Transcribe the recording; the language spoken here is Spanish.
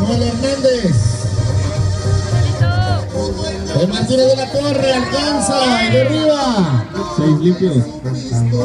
Noel Hernández. El Martínez de la Torre alcanza. Y de arriba. Seis limpios.